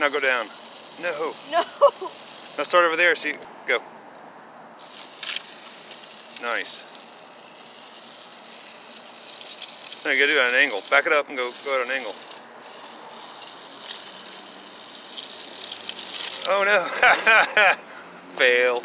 Now go down. No. No. Now start over there. See, go. Nice. Now you gotta do it at an angle. Back it up and go go at an angle. Oh no. Fail.